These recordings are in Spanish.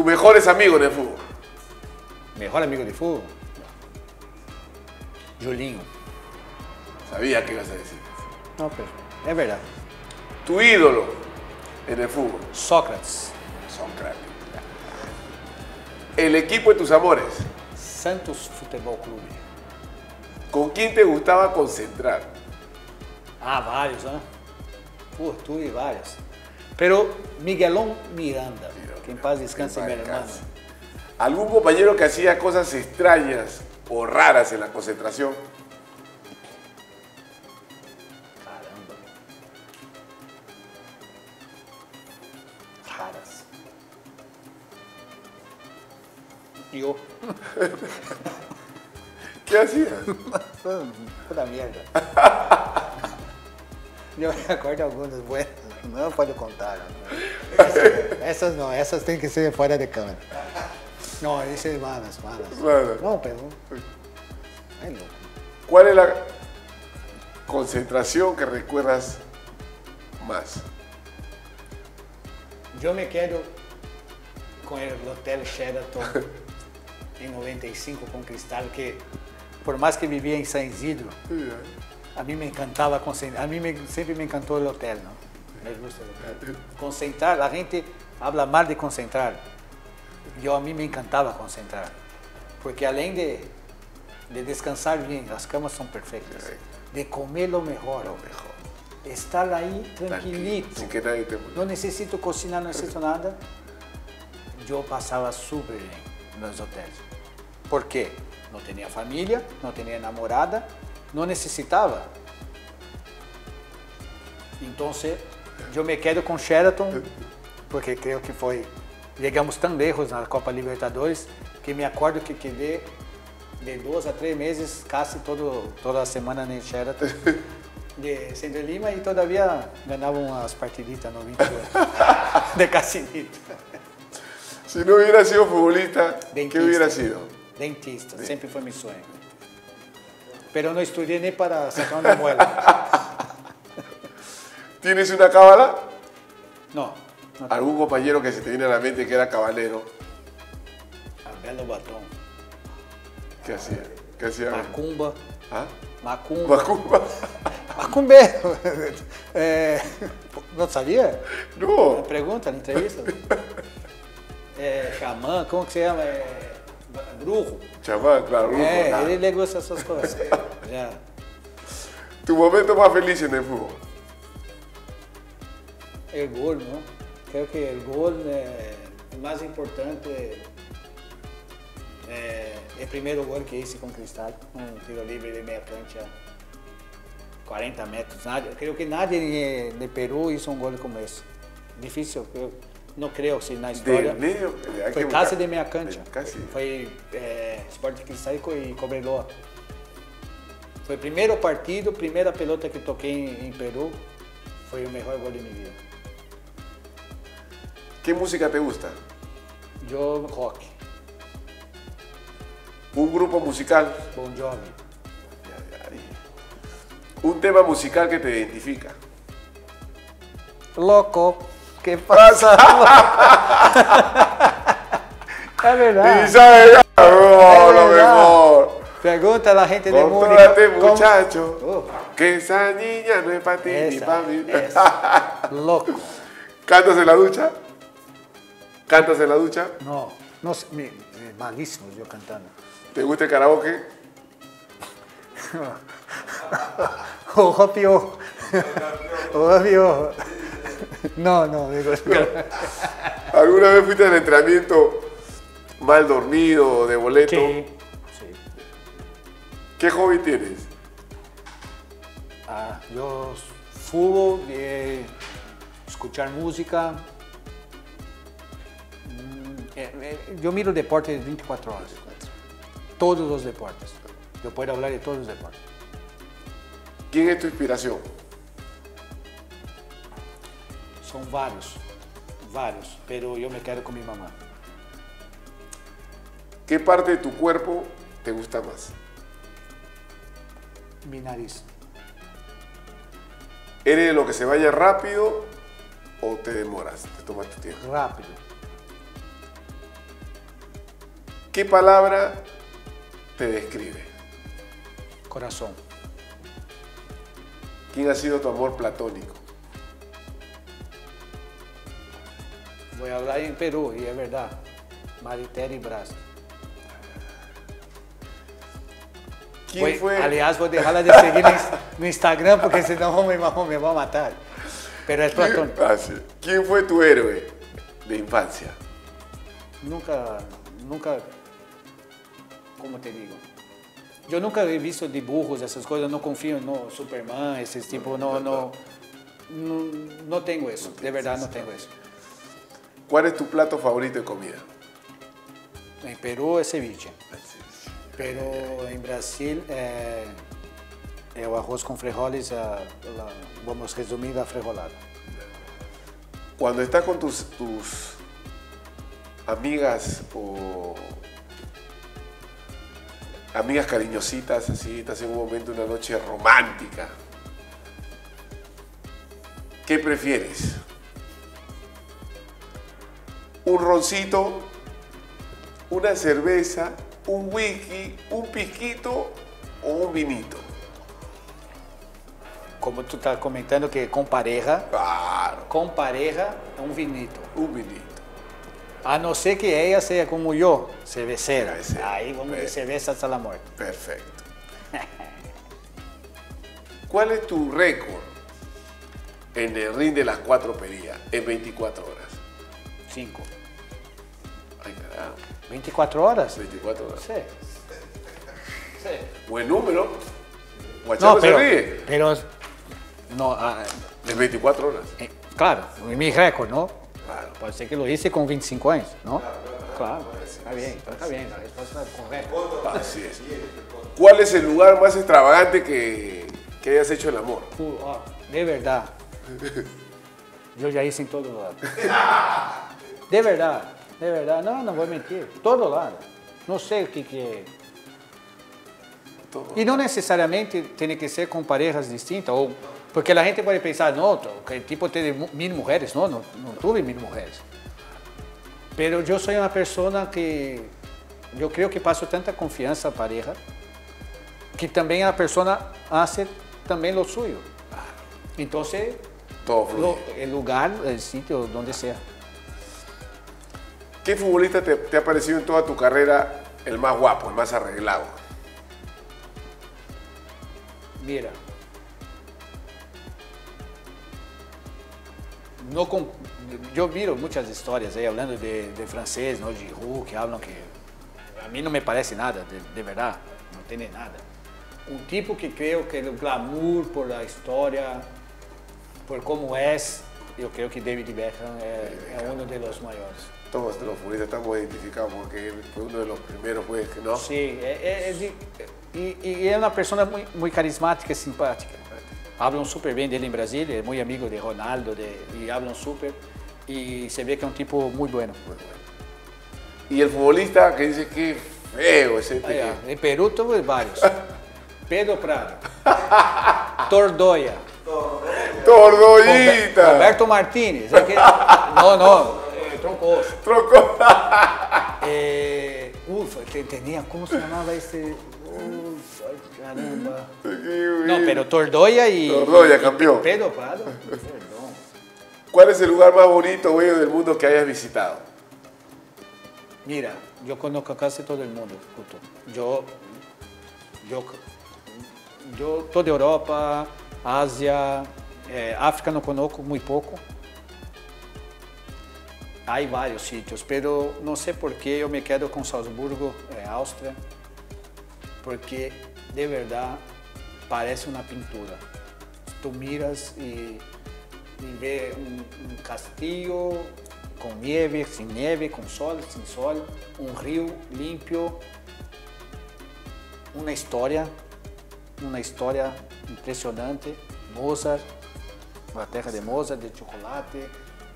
tus mejores amigos en el fútbol. Mejor amigo de fútbol. Julinho. Sabía que ibas a decir. No, pero é verdade. Tu ídolo en el fútbol. Sócrates. Crack. El equipo de tus amores. Santos Futebol Clube. ¿Con quién te gustaba concentrar? Ah, vários, né? Pô, tuve vários. Pero Miguelón Miranda, que em paz descanse, En irmão. descanse. ¿Algún compañero que hacía cosas extrañas o raras en la concentración? Caramba. Raras. Eu. ¿Qué hacías? Puta merda. Eu me acordo algumas buenas. Não pode contar. Essas, essas não, essas tem que ser fora de câmera. Não, isso é malas, malas. Malas. Não, pero. ¿Cuál es la concentración que recuerdas más? Eu me quedo com o Hotel Sheraton em 95 com Cristal, que por mais que vivia em San Isidro, a mí me encantaba a mí me- siempre me encantó el hotel, ¿no? Me gusta hotel. Concentrar, la gente habla mal de concentrar. Yo a mí me encantaba concentrar, porque além de, de descansar bien, las camas son perfectas, de comer lo mejor, estar ahí tranquilito, Sin que nadie te... no necesito cocinar, no necesito nada, yo pasaba súper bien en los hoteles. ¿Por qué? No tenía familia, no tenía namorada, no necesitaba. Entonces, yo me quedo con Sheraton, porque creo que foi. Llegamos tão lejos na Copa Libertadores que me acordo que quedé de dois a três meses, casi todo, toda semana em Sheraton, de Centro Lima, e todavía ganhavam umas partiditas no 22 de Casinito. Si no hubiera sido futbolista, ¿qué Dentista. hubiera sido? Dentista, sempre foi meu sonho. Pero não estudei nem para sacar uma muela. ¿Tienes una cábala? Não, não. ¿Algún compañero que se te viene a la mente que era cabalero? A Belo Batom, ¿Qué hacía? ¿Qué hacía? Macumba, ¿Ah? Macumba, Macumba. Macumbeiro. É, não sabia? No. Pergunta na entrevista. É, xamã, como que se chama? É, brujo. Chamán, claro. brujo, É, ele le gusta essas coisas. Já. Tu momento más feliz el fútbol. É el gol, não? Creio que o é gol é, mais más importante É o primeiro gol que esse con Cristal, tiro livre de meia cancha, 40 metros. Nada. Creio que nada de Peru. Isso é um gol como esse, Difícil, Não creio, creo na história. la historia. De medio, foi casi de meia cancha. De Foi Fue eh, Sporting Cristal Cobreloa. Foi o primeiro partido, primeira pelota que toquei em, em Peru, foi o melhor gol de minha vida. ¿Qué música te gusta? Yo rock, Un grupo musical. Bon Jovi. Un tema musical que te identifica. Loco, ¿qué pasa? é Y verdade. sabe, oh, lo mejor. Pergunta a la gente de Múnich. Contrólate, ¿cómo- muchacho. Oh, Que esa niña no es para ti ni para mí. Loco. ¿Cantas en la ducha? ¿Cantas en la ducha? No, no sé, me- me- malísimo yo cantando. ¿Te gusta el karaoke? Obvio. Obvio. No, no, digo. ¿Alguna vez fuiste al entrenamiento mal dormido, de boleto? Sí. sí. ¿Qué hobby tienes? Ah, yo fútbol, eh, escuchar música. Eh, eh, yo miro deporte 24 horas. Todos los deportes. Yo puedo hablar de todos los deportes. ¿Quién es tu inspiración? Son varios, varios, pero yo me quedo con mi mamá. ¿Qué parte de tu cuerpo te gusta más? Mi nariz. ¿Eres de lo que se vaya rápido o te demoras? Te tomas tu tiempo. Rápido. ¿Qué palabra te describe? Corazón. ¿Quién ha sido tu amor platónico? Voy a hablar en Perú y es verdad. Maritere Brás. ¿Quién Voy- fue? Aliás, voy a dejarla de seguir no Instagram porque senão me, va- me va a matar. Pero es Platón. Ah. ¿Quién fue tu héroe de infancia? Nunca, nunca, como te digo? Yo nunca he visto dibujos, esas cosas, no confío en no, Superman, ese tipo, no, no, no, no tengo eso, de verdad no tengo eso. ¿Cuál es tu plato favorito de comida? En Perú es ceviche, pero en Brasil é, é o arroz com frijoles, a- la- vamos resumir a frijolada. Cuando estás con tus, tus amigas o amigas cariñositas, así, estás en un momento, una noche romántica, ¿qué prefieres? ¿Un roncito, una cerveza, un whisky, un pisquito o un vinito? Como tu está comentando que com pareja, Claro, com pareja um vinito. un vinito. A não ser que ella seja como eu, cerveceira. Cerveceira. Aí vamos É. cerveja hasta la muerte. Perfecto. ¿Cuál es tu récord en el ring de las cuatro peleas en 24 horas? Cinco. Ay, caramba, 24 horas? 24 horas. Sí. Sí. Buen número. No, se pero, ríe. pero no, ah, De 24 horas. eh, claro, mi récord, ¿no? Claro. Pode ser que lo hice con 25 años, ¿no? Claro, está bien, está bien, la respuesta es correcta. Así es. ¿Cuál es el lugar más extravagante que, que hayas hecho el amor? Ó, de verdad, yo ya hice en todo lado. De verdad, de verdad, no, no voy a mentir, todo lado. No sé o que que é. Todo. E não necessariamente tem que ser com parejas distintas, ou porque a gente pode pensar, não, que tipo mu- mil mulheres, não, não, não tuve mil mulheres. Pero eu sou uma pessoa que eu creio que passo tanta confiança à pareja que também a pessoa hace também lo suyo. Então, Todo lo, el lugar, el sitio, donde sea. ¿Qué futbolista te, te ha parecido en toda tu carrera el más guapo, el más arreglado? Mira. No yo miro muchas historias ahí hablando de, de francés, ¿no? Giroud, que hablan que a mí no me parece nada, de, de verdad, no tiene nada. Un tipo que creo que el glamour por la historia, por cómo es, yo creo que David Beckham es, es uno de los mayores. Todos los futbolistas estamos identificados porque él fue uno de los primeros, pues, que no. Sí, é, é- é de- e, e é uma pessoa muito, muito carismática e simpática. Hablam super bem dele em Brasília, é muito amigo de Ronaldo, de, e hablam super. E você vê que é um tipo muito bueno. Y el futbolista que dice que feo ese este Aí, que- ó, em Peru tuve vários. Pedro Prado, Tordoia, Tordollita. Roberto Martínez. é que- não, não, é, Troncoso. Trocó. É, ufa, te- como se chamava esse? Caramba. No, pero Tordoya y. Tordoya, y campeón. Pedro Prado. Perdón. ¿Cuál es el lugar más bonito, bello del mundo que hayas visitado? Mira, yo conozco casi todo el mundo. Couto. Yo, yo, yo, toda Europa, Ásia, eh, África não conozco muy pouco. Hay vários sitios, pero no sé por qué yo me quedo con Salzburgo, eh, Austria, porque de verdad parece una pintura. Tú miras y, y ves un, un castillo con nieve, sin nieve, con sol, sin sol, un río limpio, una historia, una historia impresionante, Mozart, la terra de Mozart, de chocolate,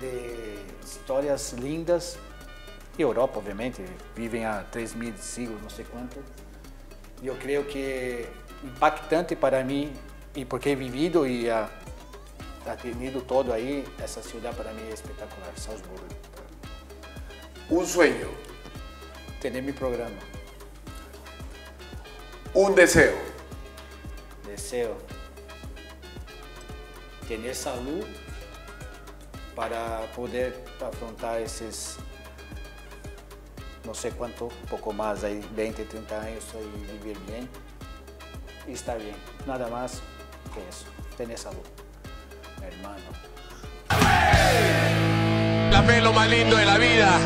de histórias lindas. E Europa, obviamente, vivem há 3 mil siglos, não sei quanto. Eu creio que impactante para mim, e porque he vivido e ha, ha tenido todo aí, essa cidade para mim é espetacular, Salzburgo. Un sueño. tener mi programa. Un deseo. Deseo tener salud para poder afrontar esses, não sei quanto, pouco mais aí, 20, 30 anos e viver bem e estar bem. Nada mais que isso. Tener salud, hermano. La fe es lo más lindo de la vida.